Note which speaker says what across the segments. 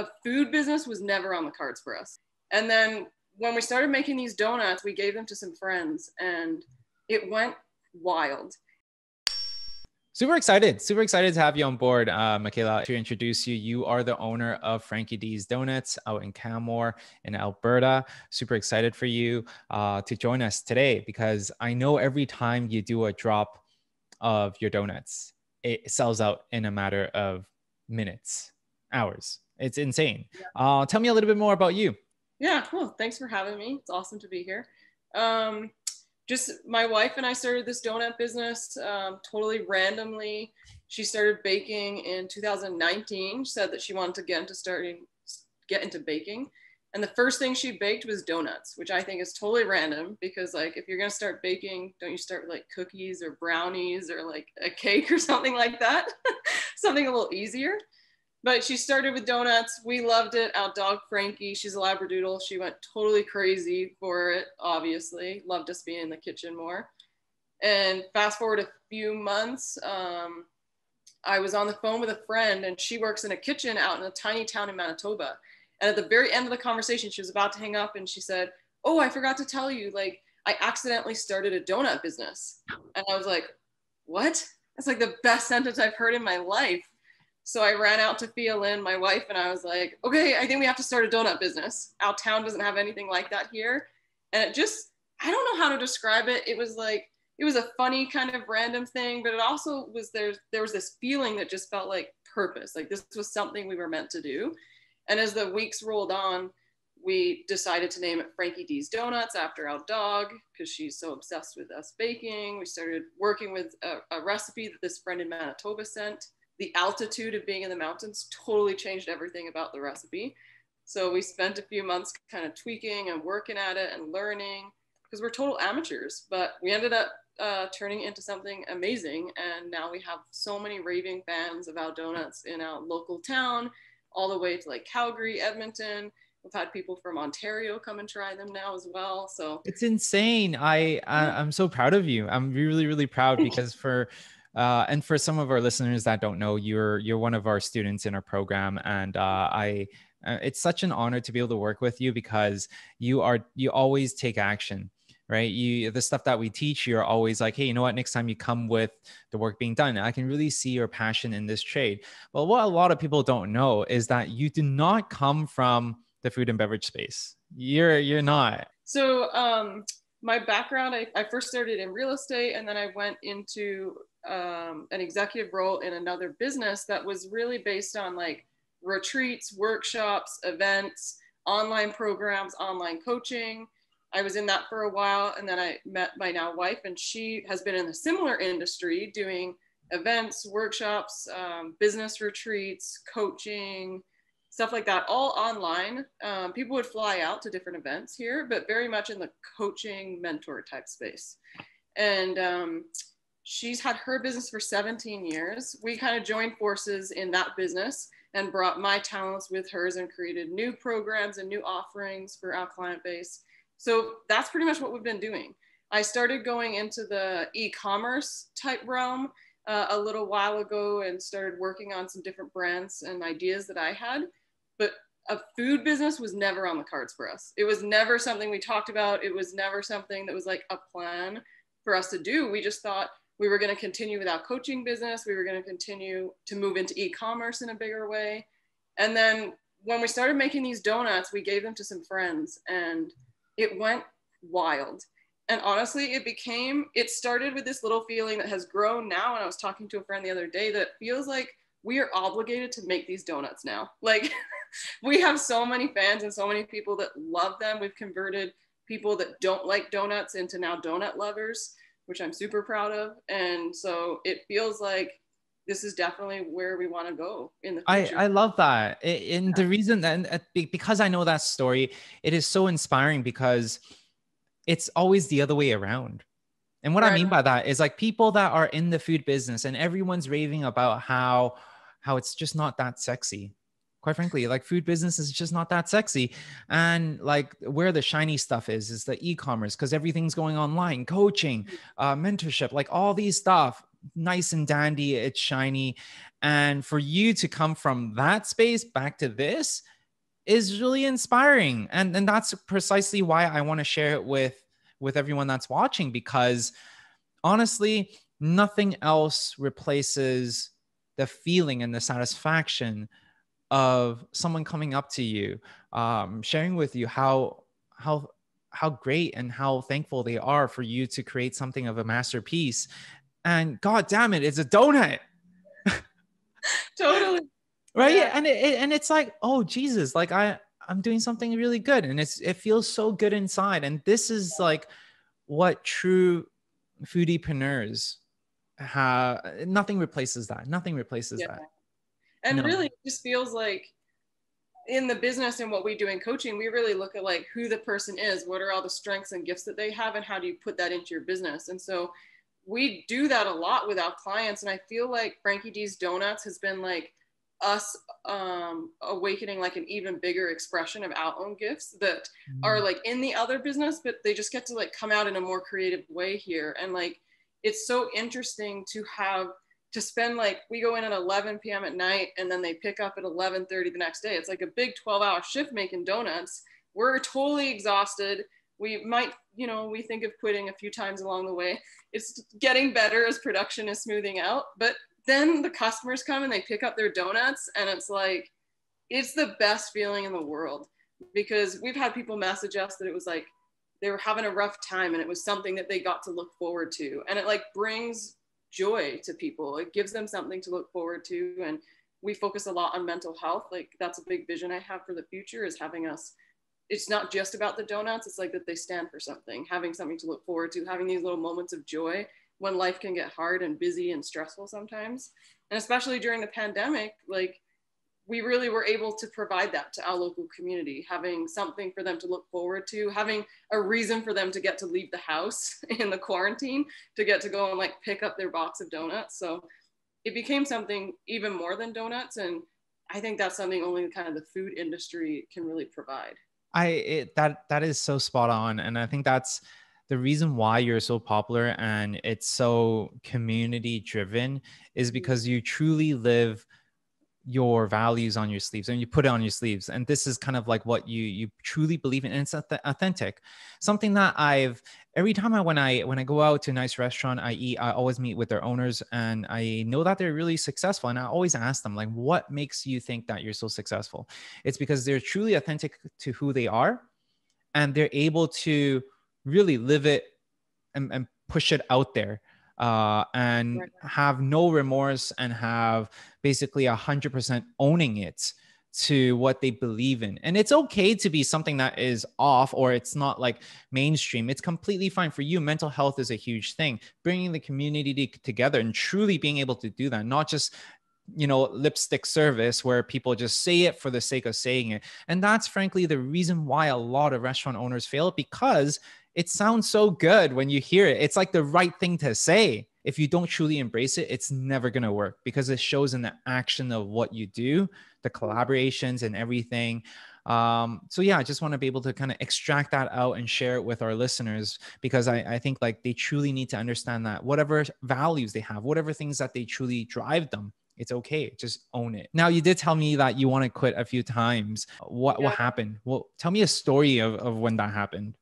Speaker 1: a food business was never on the cards for us. And then when we started making these donuts, we gave them to some friends and it went wild.
Speaker 2: Super excited, super excited to have you on board, uh, Makaylah. To introduce you, you are the owner of Frankie D's Donuts out in Canmore in Alberta. Super excited for you uh, to join us today because I know every time you do a drop of your donuts, it sells out in a matter of minutes, hours. It's insane. Uh, tell me a little bit more about you.
Speaker 1: Yeah, cool. Thanks for having me. It's awesome to be here. Um, just my wife and I started this donut business um, totally randomly. She started baking in 2019. She said that she wanted to get into starting get into baking. And the first thing she baked was donuts, which I think is totally random because like if you're gonna start baking, don't you start with like cookies or brownies or like a cake or something like that? something a little easier. But she started with donuts. We loved it. Our dog Frankie, she's a Labradoodle. She went totally crazy for it, obviously. Loved us being in the kitchen more. And fast forward a few months, um, I was on the phone with a friend and she works in a kitchen out in a tiny town in Manitoba. And at the very end of the conversation, she was about to hang up and she said, Oh, I forgot to tell you, like, I accidentally started a donut business. And I was like, What? That's like the best sentence I've heard in my life. So I ran out to Fia Lynn, my wife, and I was like, okay, I think we have to start a donut business. Our town doesn't have anything like that here. And it just, I don't know how to describe it. It was like, it was a funny kind of random thing, but it also was there, there was this feeling that just felt like purpose. Like this was something we were meant to do. And as the weeks rolled on, we decided to name it Frankie D's Donuts after our dog because she's so obsessed with us baking. We started working with a, a recipe that this friend in Manitoba sent the altitude of being in the mountains totally changed everything about the recipe. So we spent a few months kind of tweaking and working at it and learning because we're total amateurs, but we ended up uh, turning into something amazing. And now we have so many raving fans of our donuts in our local town, all the way to like Calgary, Edmonton. We've had people from Ontario come and try them now as well. So
Speaker 2: it's insane. I, I am so proud of you. I'm really really proud because for uh, and for some of our listeners that don't know, you're you're one of our students in our program, and uh, I uh, it's such an honor to be able to work with you because you are you always take action right? You the stuff that we teach you're always like hey you know what? Next time you come with the work being done i can really see your passion in this trade. Well what a lot of people don't know is that you do not come from the food and beverage space. You're you're not.
Speaker 1: So um my background I, I first started in real estate and then i went into um, an executive role in another business that was really based on like retreats, workshops, events, online programs, online coaching. I was in that for a while and then I met my now wife and she has been in a similar industry doing events, workshops, um, business retreats, coaching, stuff like that, all online. Um, people would fly out to different events here, but very much in the coaching mentor type space. And um, she's had her business for 17 years. We kind of joined forces in that business and brought my talents with hers and created new programs and new offerings for our client base. So that's pretty much what we've been doing. I started going into the e-commerce type realm uh, a little while ago and started working on some different brands and ideas that I had. But a food business was never on the cards for us. It was never something we talked about. It was never something that was like a plan for us to do. We just thought, we were going to continue with our coaching business. We were going to continue to move into e-commerce in a bigger way. And then when we started making these donuts, we gave them to some friends and it went wild. And honestly, it became, it started with this little feeling that has grown now. And I was talking to a friend the other day that feels like we are obligated to make these donuts now. Like we have so many fans and so many people that love them. We've converted people that don't like donuts into now donut lovers which I'm super proud of. And so it feels like this is definitely where we want to go in the future.
Speaker 2: I, I love that. And the reason that uh, because I know that story, it is so inspiring because it's always the other way around. And what right. I mean by that is like people that are in the food business and everyone's raving about how how it's just not that sexy quite frankly like food business is just not that sexy and like where the shiny stuff is is the e-commerce because everything's going online coaching uh, mentorship like all these stuff nice and dandy, it's shiny. And for you to come from that space back to this is really inspiring. And, and that's precisely why I want to share it with, with everyone that's watching, because honestly, nothing else replaces the feeling and the satisfaction of someone coming up to you, um, sharing with you how how how great and how thankful they are for you to create something of a masterpiece. And God damn it, it's a donut.
Speaker 1: totally.
Speaker 2: Right. Yeah. And it, and it's like, oh Jesus, like I I'm doing something really good, and it's it feels so good inside. And this is like what true foodiepreneurs have. Nothing replaces that. Nothing replaces yeah. that.
Speaker 1: And no. really, it just feels like in the business and what we do in coaching, we really look at like who the person is, what are all the strengths and gifts that they have, and how do you put that into your business. And so we do that a lot with our clients. And I feel like Frankie D's Donuts has been like us um, awakening like an even bigger expression of our own gifts that mm-hmm. are like in the other business, but they just get to like come out in a more creative way here. And like it's so interesting to have to spend like we go in at 11 p.m. at night and then they pick up at 11:30 the next day. It's like a big 12-hour shift making donuts. We're totally exhausted. We might, you know, we think of quitting a few times along the way. It's getting better as production is smoothing out, but then the customers come and they pick up their donuts and it's like it's the best feeling in the world because we've had people message us that it was like they were having a rough time and it was something that they got to look forward to and it like brings joy to people. It gives them something to look forward to. And we focus a lot on mental health. Like that's a big vision I have for the future is having us. It's not just about the donuts. It's like that they stand for something, having something to look forward to, having these little moments of joy when life can get hard and busy and stressful sometimes. And especially during the pandemic, like we really were able to provide that to our local community, having something for them to look forward to, having a reason for them to get to leave the house in the quarantine, to get to go and like pick up their box of donuts. So it became something even more than donuts. And I think that's something only kind of the food industry can really provide.
Speaker 2: I it, that that is so spot on, and I think that's the reason why you're so popular and it's so community driven is mm-hmm. because you truly live your values on your sleeves and you put it on your sleeves and this is kind of like what you you truly believe in and it's authentic. Something that i've every time i when i when i go out to a nice restaurant i eat i always meet with their owners and i know that they're really successful and i always ask them like what makes you think that you're so successful? It's because they're truly authentic to who they are and they're able to really live it and, and push it out there uh, and have no remorse and have basically a hundred percent owning it to what they believe in. And it's okay to be something that is off or it's not like mainstream. It's completely fine for you. Mental health is a huge thing. Bringing the community together and truly being able to do that, not just you know lipstick service where people just say it for the sake of saying it and that's frankly the reason why a lot of restaurant owners fail because it sounds so good when you hear it. It's like the right thing to say. If you don't truly embrace it, it's never going to work because it shows in the action of what you do, the collaborations and everything. Um, so yeah, I just want to be able to kind of extract that out and share it with our listeners because I, I think like they truly need to understand that whatever values they have, whatever things that they truly drive them, it's okay. Just own it. Now you did tell me that you want to quit a few times. What yeah. what happened? Well, tell me a story of, of when that happened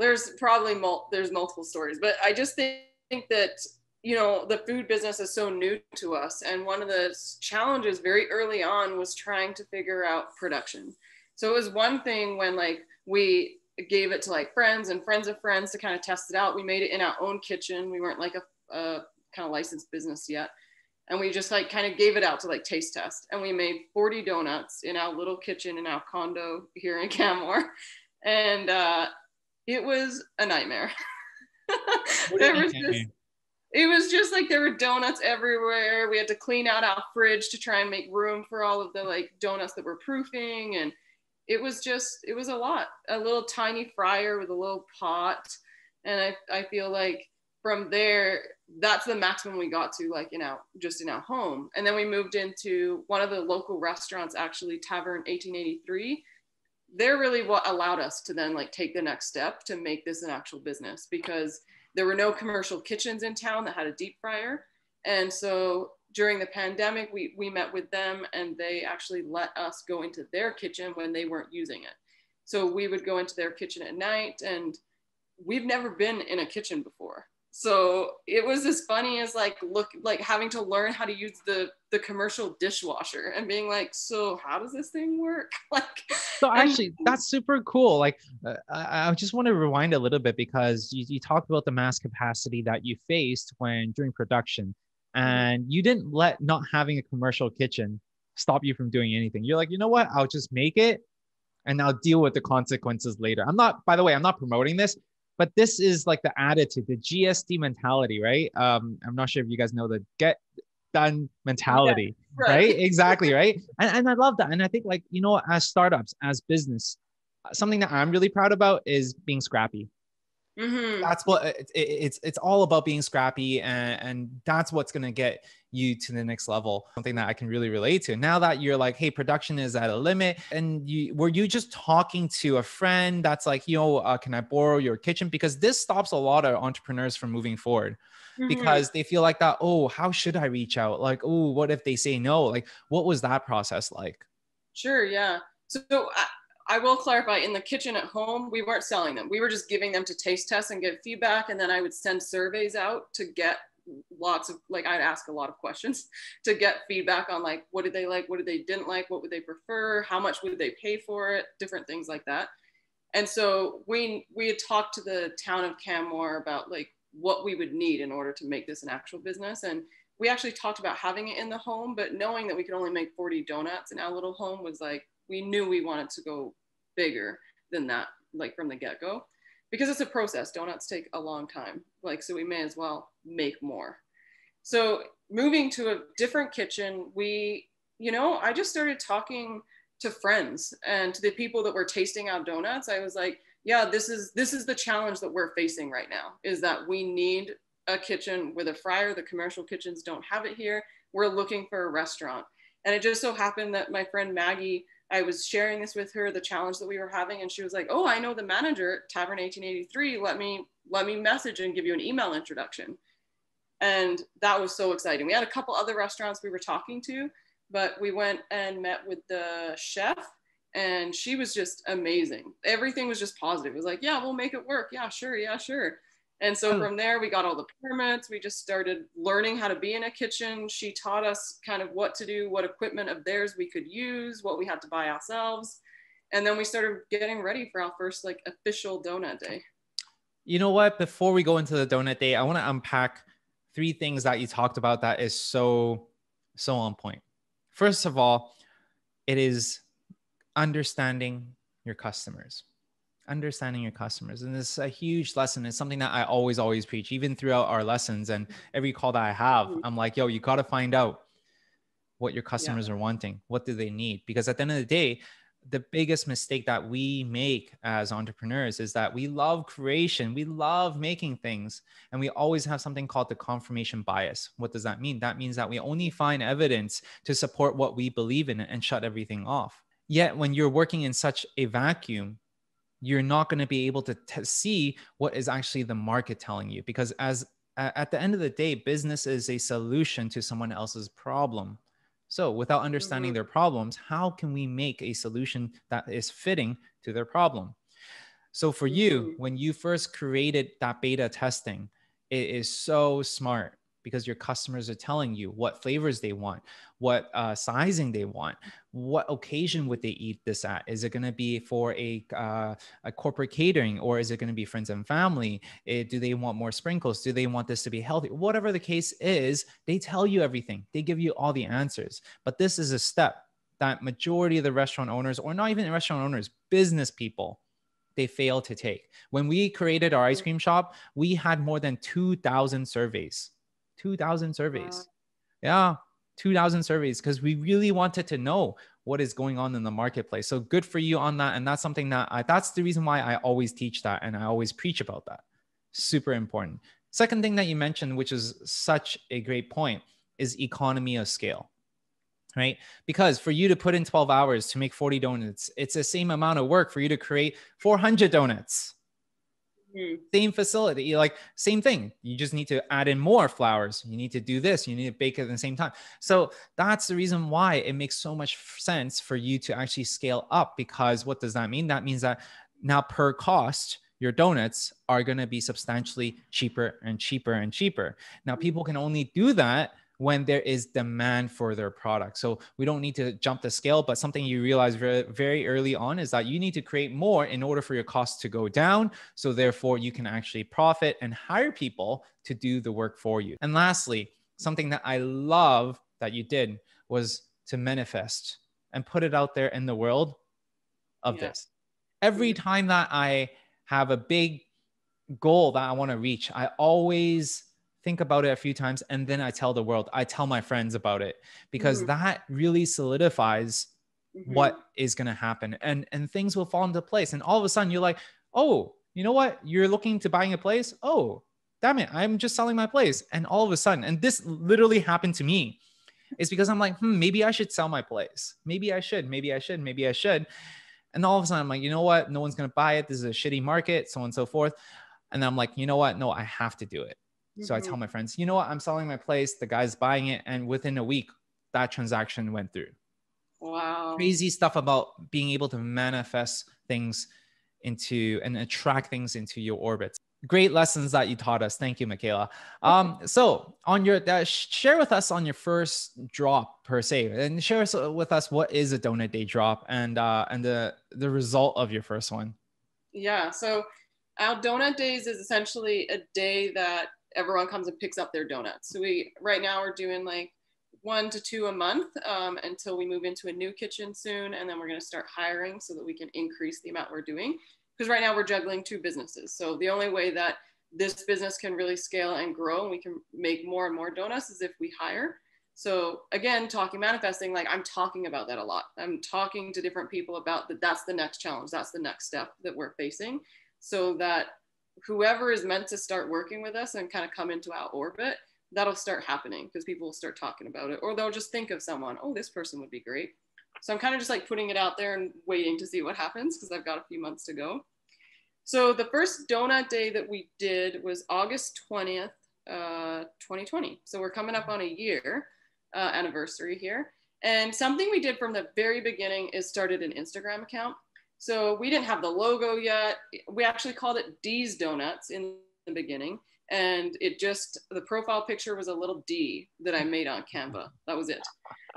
Speaker 1: there's probably mul- there's multiple stories, but I just think, think that you know the food business is so new to us, and one of the challenges very early on was trying to figure out production. So it was one thing when like we gave it to like friends and friends of friends to kind of test it out. We made it in our own kitchen. We weren't like a, a kind of licensed business yet. And we just like kind of gave it out to like taste test. And we made 40 donuts in our little kitchen in our condo here in Canmore. And uh, it was a nightmare. there was it was just like there were donuts everywhere. We had to clean out our fridge to try and make room for all of the like donuts that were proofing. And it was just, it was a lot. A little tiny fryer with a little pot. And I, I feel like from there, that's the maximum we got to like in our just in our home. And then we moved into one of the local restaurants, actually Tavern 1883 they're really what allowed us to then like take the next step to make this an actual business because there were no commercial kitchens in town that had a deep fryer And so during the pandemic, we, we met with them and they actually let us go into their kitchen when they weren't using it. So we would go into their kitchen at night and we've never been in a kitchen before so it was as funny as like look like having to learn how to use the the commercial dishwasher and being like so how does this thing work? Like
Speaker 2: so actually that's super cool. Like uh, I, I, just want to rewind a little bit because you, you talked about the mass capacity that you faced when during production mm-hmm. and you didn't let not having a commercial kitchen stop you from doing anything. You're like you know what? I'll just make it and i'll deal with the consequences later. I'm not by the way i'm not promoting this but this is like the attitude, the GSD mentality, right? Um, I'm not sure if you guys know the get done mentality, yeah, right. right? exactly, right? And, and I love that. And I think like, you know, as startups, as business, something that I'm really proud about is being scrappy. Mm-hmm. That's what it, it, it's it's all about being scrappy and, and that's what's gonna get you to the next level. Something that I can really relate to. Now that you're like, hey, production is at a limit, and you were you just talking to a friend that's like, you know, uh, can I borrow your kitchen? Because this stops a lot of entrepreneurs from moving forward. Mm-hmm. Because they feel like that, oh, how should I reach out? Like, oh, what if they say no? Like, what was that process like?
Speaker 1: Sure, yeah. So I, I will clarify in the kitchen at home, we weren't selling them. We were just giving them to taste test and get feedback. And then I would send surveys out to get lots of, like, I'd ask a lot of questions to get feedback on, like, what did they like? What did they didn't like? What would they prefer? How much would they pay for it? Different things like that. And so we, we had talked to the town of Canmore about like what we would need in order to make this an actual business. And we actually talked about having it in the home, but knowing that we could only make 40 donuts in our little home was like, we knew we wanted to go bigger than that, like from the get go, because it's a process. Donuts take a long time. Like, so we may as well make more. So moving to a different kitchen, we, you know, I just started talking to friends and to the people that were tasting out donuts. I was like, yeah, this is this is the challenge that we're facing right now is that we need a kitchen with a fryer. The commercial kitchens don't have it here. We're looking for a restaurant. And it just so happened that my friend Maggie I was sharing this with her, the challenge that we were having, and she was like, "Oh, I know the manager at Tavern 1883. Let me let me message and give you an email introduction." And that was so exciting. We had a couple other restaurants we were talking to, but we went and met with the chef, and she was just amazing. Everything was just positive. It was like, "Yeah, we'll make it work. Yeah, sure. Yeah, sure." And so hmm. from there, we got all the permits. We just started learning how to be in a kitchen. She taught us kind of what to do, what equipment of theirs we could use, what we had to buy ourselves. And then we started getting ready for our first like official donut day.
Speaker 2: You know what? Before we go into the donut day, I want to unpack three things that you talked about that is so, so on point. First of all, it is understanding your customers understanding your customers and this is a huge lesson it's something that i always always preach even throughout our lessons and every call that i have mm-hmm. i'm like yo you got to find out what your customers yeah. are wanting. What do they need? Because at the end of the day the biggest mistake that we make as entrepreneurs is that we love creation we love making things and we always have something called the confirmation bias. What does that mean? That means that we only find evidence to support what we believe in and shut everything off. Yet when you're working in such a vacuum you're not going to be able to t- see what is actually the market telling you because as at the end of the day business is a solution to someone else's problem so without understanding mm-hmm. their problems how can we make a solution that is fitting to their problem so for you mm-hmm. when you first created that beta testing it is so smart because your customers are telling you what flavors they want, what uh, sizing they want, what occasion would they eat this at? Is it going to be for a, uh, a corporate catering or is it going to be friends and family? It, eh, do they want more sprinkles? Do they want this to be healthy? Whatever the case is, they tell you everything. They give you all the answers. But this is a step that majority of the restaurant owners, or not even restaurant owners, business people, they fail to take. When we created our ice cream shop, we had more than 2,000 surveys 2,000 surveys. Yeah, 2,000 surveys because we really wanted to know what is going on in the marketplace. So good for you on that. And that's something that I, that's the reason why I always teach that and I always preach about that. Super important. Second thing that you mentioned, which is such a great point, is economy of scale right? Because for you to put in 12 hours to make 40 donuts, it's the same amount of work for you to create 400 donuts mm. same facility, like same thing. You just need to add in more flours. You need to do this. You need to bake it at the same time. So that's the reason why it makes so much sense for you to actually scale up. Because what does that mean? That means that now per cost, your donuts are going to be substantially cheaper and cheaper and cheaper. Now, people can only do that when there is demand for their product. So we don't need to jump the scale, but something you realize very, very early on is that you need to create more in order for your costs to go down. So therefore, you can actually profit and hire people to do the work for you. And lastly, something that I love that you did was to manifest and put it out there in the world of yeah. this. Every mm-hmm. time that I have a big goal that I want to reach, I always think about it a few times and then I tell the world, I tell my friends about it because mm-hmm. that really solidifies mm-hmm. what is going to happen and and things will fall into place and all of a sudden you're like, "Oh, you know what? You're looking to buying a place? Oh, damn it, I'm just selling my place." And all of a sudden, and this literally happened to me. It's because I'm like, "Hmm, maybe I should sell my place. Maybe I should. Maybe I should. Maybe I should." And all of a sudden, I'm like, you know what? No one's going to buy it. This is a shitty market, so on and so forth. And I'm like, you know what? No, I have to do it. Mm-hmm. So I tell mm-hmm. my friends, you know what? I'm selling my place. The guy's buying it. And within a week, that transaction went through.
Speaker 1: Wow.
Speaker 2: Crazy stuff about being able to manifest things into and attract things into your orbits. Great lessons that you taught us. Thank you, Makaylah. Um, so on your uh, share with us on your first drop per se, and share with us what is a donut day drop and uh, and the the result of your first one.
Speaker 1: Yeah. So our donut days is essentially a day that everyone comes and picks up their donuts. So we right now we're doing like one to two a month um, until we move into a new kitchen soon, and then we're going to start hiring so that we can increase the amount we're doing. Because right now we're juggling two businesses. So the only way that this business can really scale and grow and we can make more and more donuts is if we hire. So again, talking manifesting, like I'm talking about that a lot. I'm talking to different people about that. That's the next challenge. That's the next step that we're facing, so that whoever is meant to start working with us and kind of come into our orbit, that'll start happening because people will start talking about it, or they'll just think of someone, oh, this person would be great. So I'm kind of just like putting it out there and waiting to see what happens because I've got a few months to go. So the first donut day that we did was August 20th, uh, 2020. So we're coming up on a year uh, anniversary here. And something we did from the very beginning is started an Instagram account. So we didn't have the logo yet. We actually called it D's Donuts in the beginning. And it just, the profile picture was a little D that I made on Canva. That was it.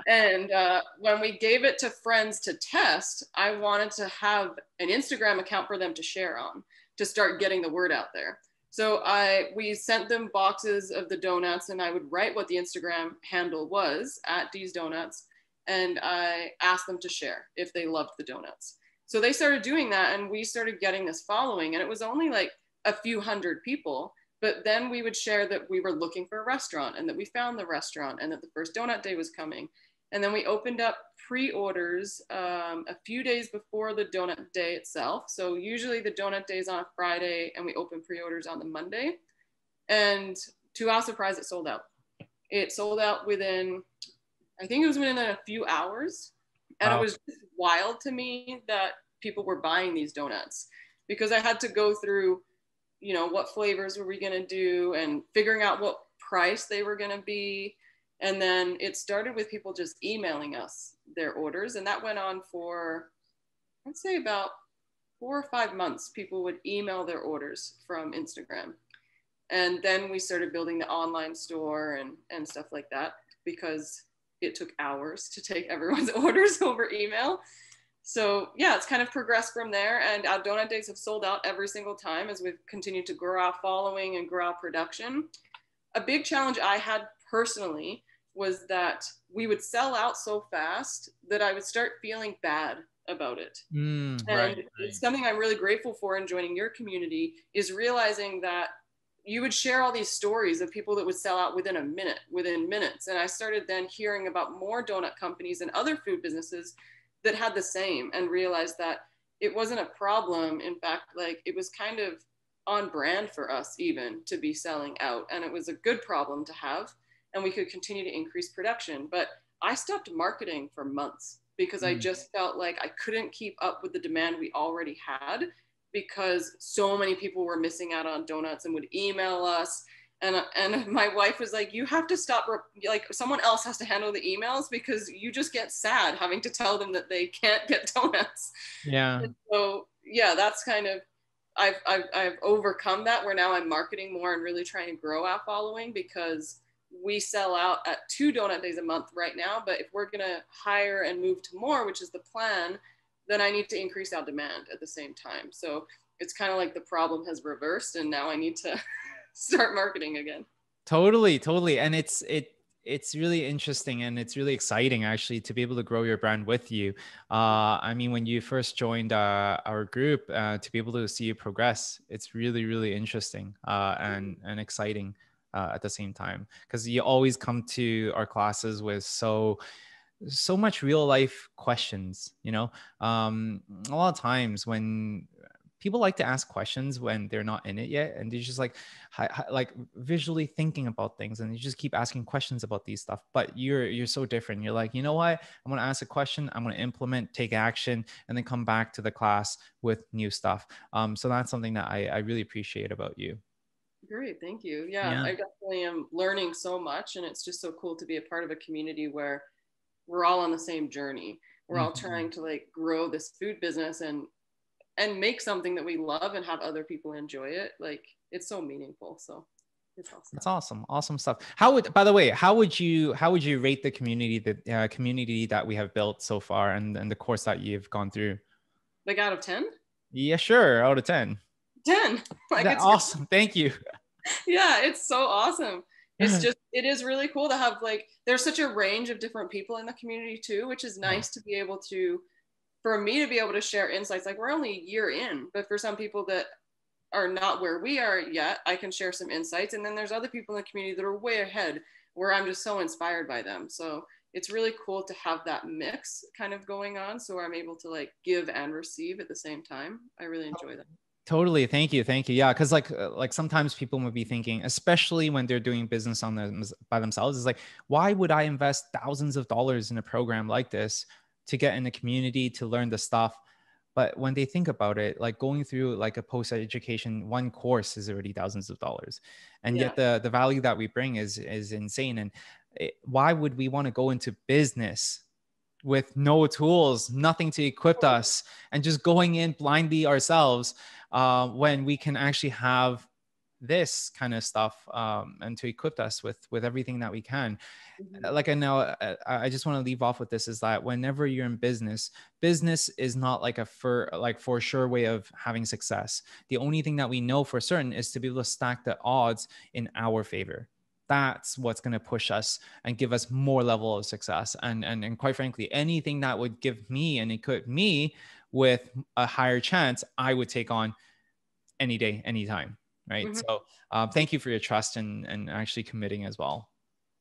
Speaker 1: And uh, when we gave it to friends to test, I wanted to have an Instagram account for them to share on to start getting the word out there. So I we sent them boxes of the donuts and I would write what the Instagram handle was at D's Donuts and I asked them to share if they loved the donuts. So they started doing that and we started getting this following. And it was only like a few hundred people. But then we would share that we were looking for a restaurant and that we found the restaurant and that the first donut day was coming. And then we opened up pre orders um, a few days before the donut day itself. So usually the donut day is on a Friday and we open pre orders on the Monday. And to our surprise, it sold out. It sold out within, I think it was within a few hours and wow. it was wild to me that people were buying these donuts because I had to go through, you know, what flavors were we going to do and figuring out what price they were going to be. And then it started with people just emailing us their orders. And that went on for, I'd say about four or five months. People would email their orders from Instagram. And then we started building the online store and, and stuff like that because it took hours to take everyone's orders over email. So yeah, it's kind of progressed from there. And our donut days have sold out every single time as we've continued to grow our following and grow our production. A big challenge I had personally was that we would sell out so fast that I would start feeling bad about it. Mm, and right, right. it's something I'm really grateful for in joining your community is realizing that you would share all these stories of people that would sell out within a minute, within minutes. And I started then hearing about more donut companies and other food businesses that had the same and realized that it wasn't a problem. In fact, like it was kind of on brand for us even to be selling out. And it was a good problem to have. And we could continue to increase production. But I stopped marketing for months because mm. I just felt like I couldn't keep up with the demand we already had because so many people were missing out on donuts and would email us and and my wife was like you have to stop like someone else has to handle the emails because you just get sad having to tell them that they can't get donuts.
Speaker 2: Yeah.
Speaker 1: And so yeah that's kind of I've, I've i've overcome that where now i'm marketing more and really trying to grow our following because we sell out at two donut days a month right now but if we're going to hire and move to more which is the plan then i need to increase our demand at the same time. So it's kind of like the problem has reversed and now i need to start marketing again.
Speaker 2: Totally, totally. And it's it it's really interesting and it's really exciting actually to be able to grow your brand with you. Uh, I mean, when you first joined uh, our group, uh, to be able to see you progress, it's really, really interesting uh, and and exciting uh, at the same time because you always come to our classes with so so much real life questions. You know, um, a lot of times when people like to ask questions when they're not in it yet and they're just like like visually thinking about things and you just keep asking questions about these stuff but you're you're so different you're like you know what i'm going to ask a question i'm going to implement take action and then come back to the class with new stuff um, so that's something that I, I really appreciate about you
Speaker 1: Great, thank you. Yeah, yeah, I definitely am learning so much, and it's just so cool to be a part of a community where we're all on the same journey. We're mm-hmm. all trying to like grow this food business and and make something that we love and have other people enjoy it like it's so meaningful so
Speaker 2: it's awesome. That's awesome. Awesome stuff. How would, by the way, how would you, how would you rate the community, the uh, community that we have built so far and, and the course that you've gone through?
Speaker 1: Like out of 10?
Speaker 2: Yeah, sure. Out of 10.
Speaker 1: 10.
Speaker 2: Like it's awesome. Thank you.
Speaker 1: Yeah, it's so awesome. It's just, it is really cool to have like, there's such a range of different people in the community too, which is nice to be able to for me to be able to share insights, like we're only a year in, but for some people that are not where we are yet, I can share some insights. And then there's other people in the community that are way ahead where I'm just so inspired by them. So it's really cool to have that mix kind of going on. So I'm able to like give and receive at the same time. I really enjoy that.
Speaker 2: Totally. Thank you. Thank you. Yeah. Cause like, uh, like sometimes people would be thinking, especially when they're doing business on them by themselves is like, why would I invest thousands of dollars in a program like this to get in the community to learn the stuff. But when they think about it like going through like a post education one course is already thousands of dollars. And yeah. yet the the value that we bring is is insane. And it, why would we want to go into business with no tools nothing to equip us and just going in blindly ourselves uh, when we can actually have this kind of stuff um, and to equip us with with everything that we can. Mm-hmm. like i know uh, i just want to leave off with this is that whenever you're in business business is not like a for like for sure way of having success. The only thing that we know for certain is to be able to stack the odds in our favor. That's what's going to push us and give us more level of success. And, and and quite frankly anything that would give me and equip me with a higher chance i would take on any day anytime right? Mm-hmm. so um, thank you for your trust and and actually committing as well.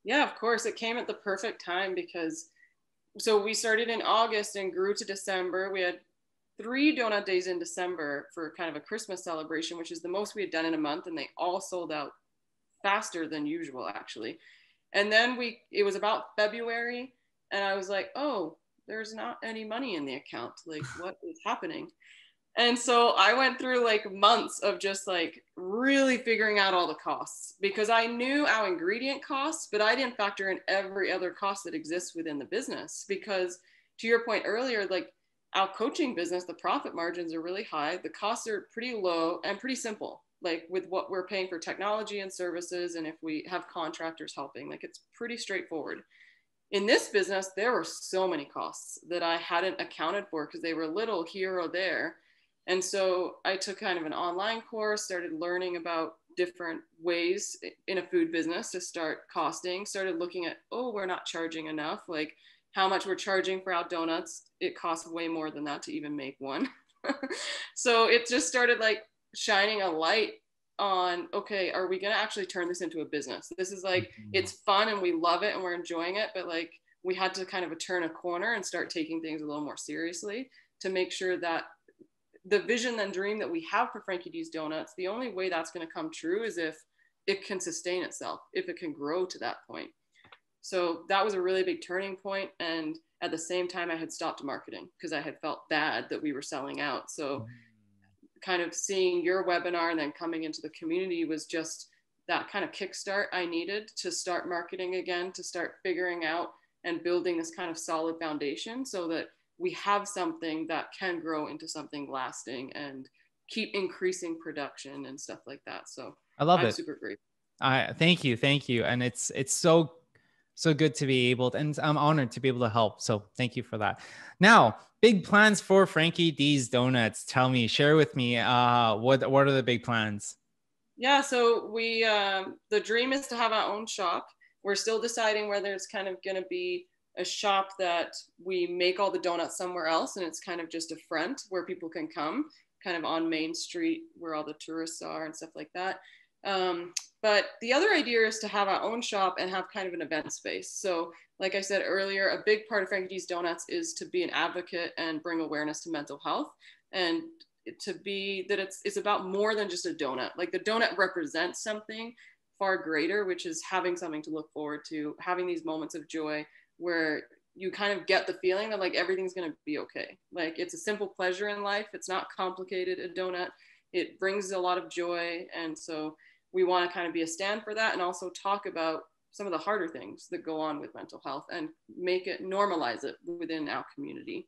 Speaker 1: Yeah of course. It came at the perfect time because so we started in august and grew to december. We had three donut days in december for kind of a christmas celebration which is the most we had done in a month and they all sold out faster than usual actually. And then we it was about february and i was like oh there's not any money in the account. Like what is happening and so I went through like months of just like really figuring out all the costs because I knew our ingredient costs, but I didn't factor in every other cost that exists within the business. Because to your point earlier, like our coaching business, the profit margins are really high, the costs are pretty low and pretty simple, like with what we're paying for technology and services. And if we have contractors helping, like it's pretty straightforward. In this business, there were so many costs that I hadn't accounted for because they were little here or there and so I took kind of an online course, started learning about different ways in a food business to start costing, started looking at, oh, we're not charging enough, like how much we're charging for our donuts. It costs way more than that to even make one. so it just started like shining a light on okay are we going to actually turn this into a business this is like mm-hmm. it's fun and we love it and we're enjoying it but like we had to kind of turn a corner and start taking things a little more seriously to make sure that the vision and dream that we have for Frankie D's Donuts, the only way that's going to come true is if it can sustain itself, if it can grow to that point. So that was a really big turning point. And at the same time, I had stopped marketing because I had felt bad that we were selling out. So mm. kind of seeing your webinar and then coming into the community was just that kind of kickstart I needed to start marketing again, to start figuring out and building this kind of solid foundation so that we have something that can grow into something lasting and keep increasing production and stuff like that. So
Speaker 2: I love
Speaker 1: I'm
Speaker 2: it.
Speaker 1: Super great.
Speaker 2: I thank you, thank you, and it's it's so so good to be able to, and I'm honored to be able to help. So thank you for that. Now, big plans for Frankie D's Donuts. Tell me, share with me. Uh, what what are the big plans?
Speaker 1: Yeah, so we um, the dream is to have our own shop. We're still deciding whether it's kind of going to be a shop that we make all the donuts somewhere else and it's kind of just a front where people can come kind of on main street where all the tourists are and stuff like that. Um, but the other idea is to have our own shop and have kind of an event space. So like i said earlier a big part of frankie d's donuts is to be an advocate and bring awareness to mental health and to be that it's it's about more than just a donut. Like the donut represents something far greater which is having something to look forward to having these moments of joy where you kind of get the feeling that like everything's going to be okay. Like it's a simple pleasure in life. It's not complicated. A donut, it brings a lot of joy. And so we want to kind of be a stand for that and also talk about some of the harder things that go on with mental health and make it normalize it within our community.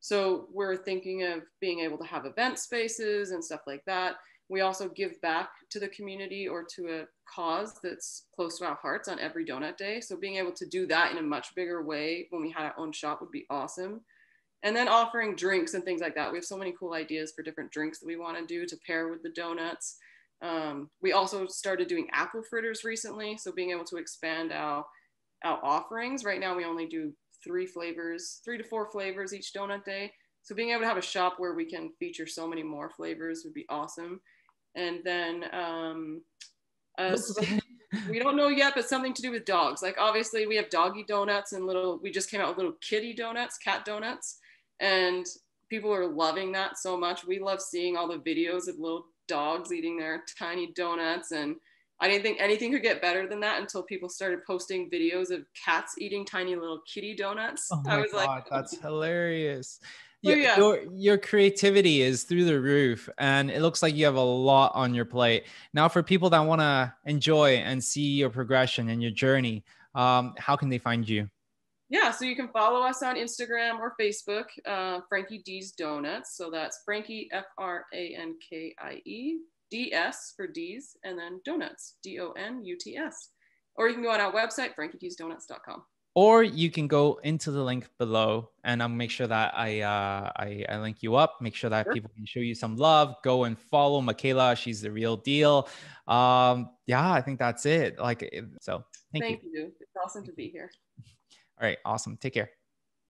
Speaker 1: So we're thinking of being able to have event spaces and stuff like that. We also give back to the community or to a cause that's close to our hearts on every donut day. So being able to do that in a much bigger way when we had our own shop would be awesome. And then offering drinks and things like that. We have so many cool ideas for different drinks that we want to do to pair with the donuts. Um, we also started doing apple fritters recently. So being able to expand our, our offerings. Right now we only do three flavors, three to four flavors each donut day. So being able to have a shop where we can feature so many more flavors would be awesome and then um, uh, we don't know yet, but something to do with dogs. Like obviously we have doggy donuts and little. We just came out with little kitty donuts, cat donuts, and people are loving that so much. We love seeing all the videos of little dogs eating their tiny donuts and. I didn't think anything could get better than that until people started posting videos of cats eating tiny little kitty donuts.
Speaker 2: Oh my
Speaker 1: I was
Speaker 2: God,
Speaker 1: like,
Speaker 2: that's hilarious
Speaker 1: yeah, yeah.
Speaker 2: Your, your creativity is through the roof and it looks like you have a lot on your plate. Now for people that want to enjoy and see your progression and your journey um, how can they find you?
Speaker 1: Yeah so you can follow us on instagram or facebook uh, frankie d's donuts. So that's frankie f-r-a-n-k-i-e d-s for d's and then donuts d-o-n-u-t-s or you can go on our website frankiedsdonuts.com
Speaker 2: or you can go into the link below and I'll make sure that I, uh, I, I link you up, make sure that sure. people can show you some love, go and follow Makaylah. She's the real deal. Um, yeah, I think that's it. Like, so thank,
Speaker 1: thank
Speaker 2: you.
Speaker 1: you. It's awesome to be here.
Speaker 2: All right. Awesome. Take care.